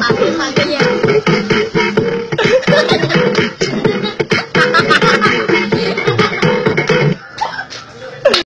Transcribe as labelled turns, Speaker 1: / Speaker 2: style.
Speaker 1: Bà cứ mà cái gì?